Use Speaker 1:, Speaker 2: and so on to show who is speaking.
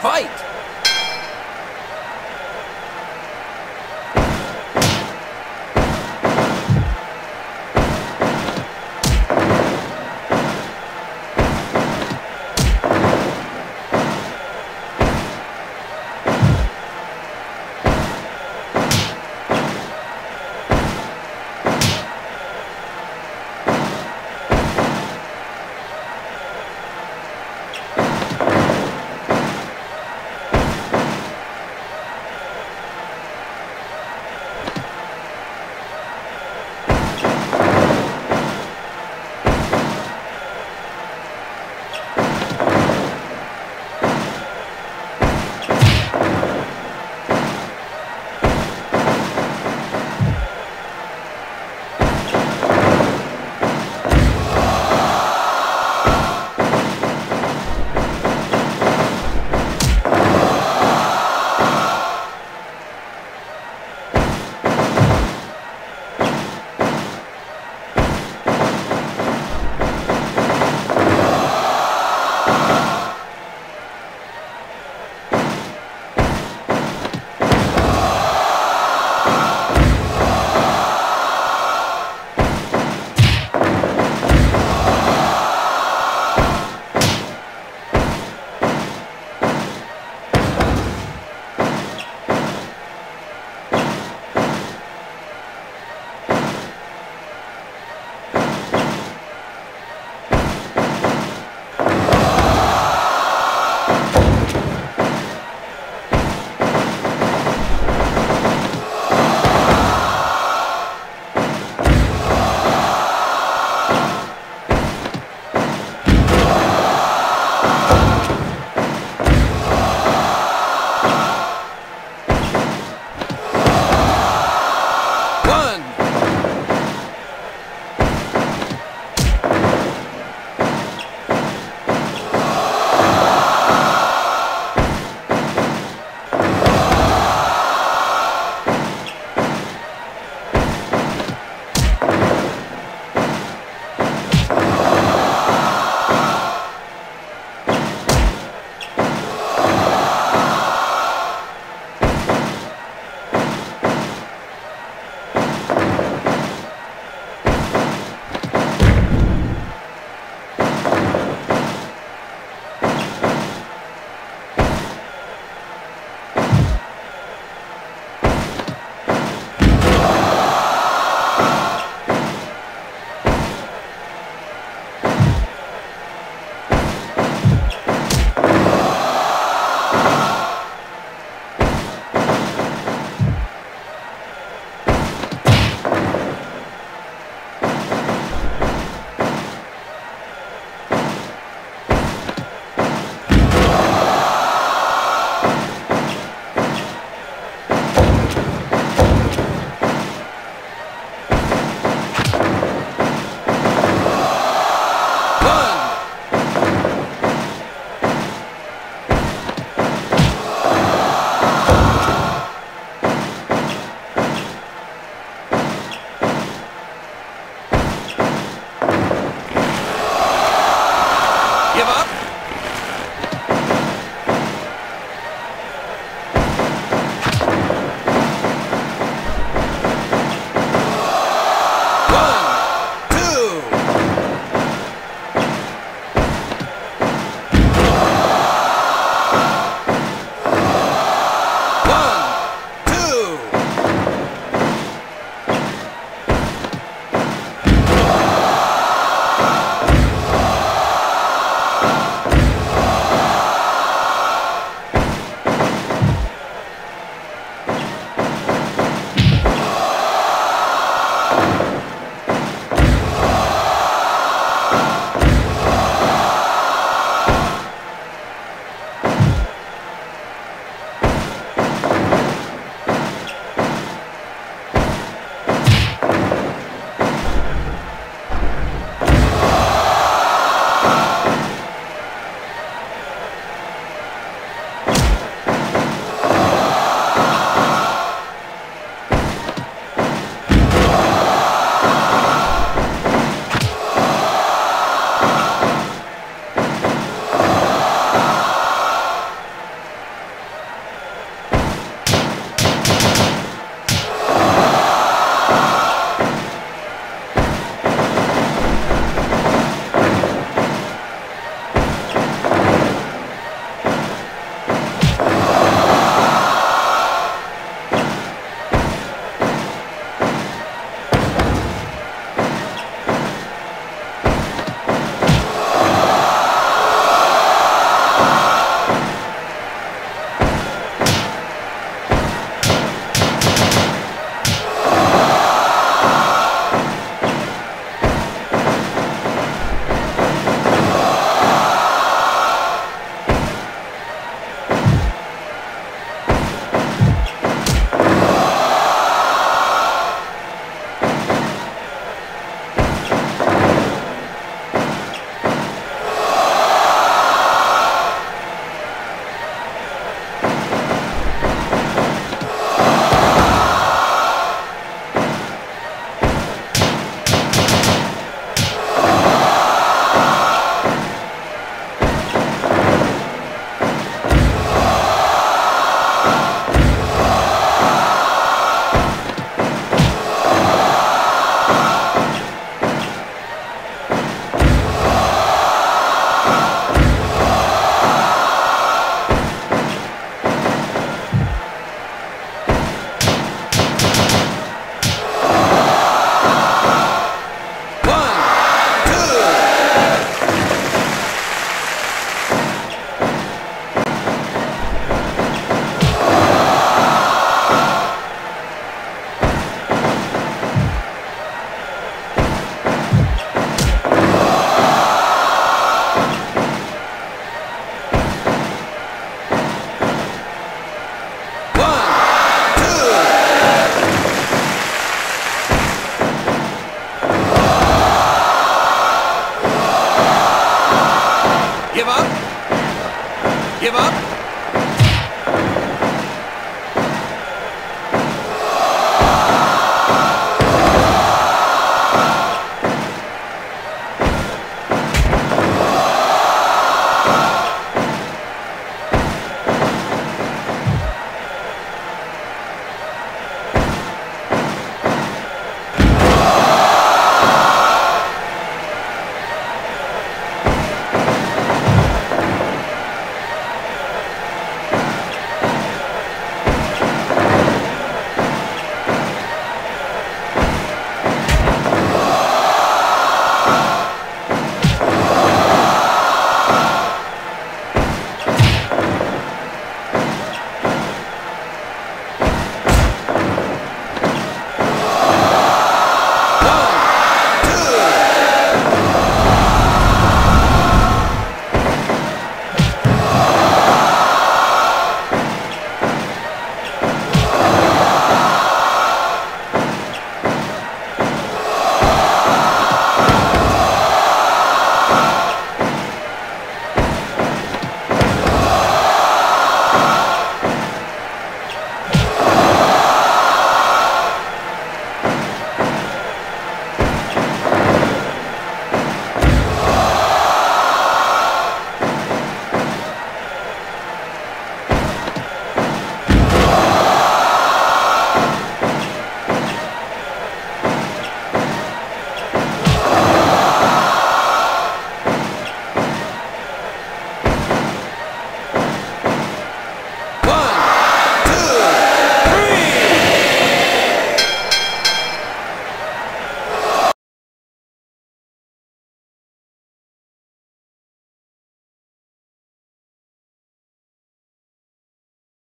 Speaker 1: Fight! 원. Give up?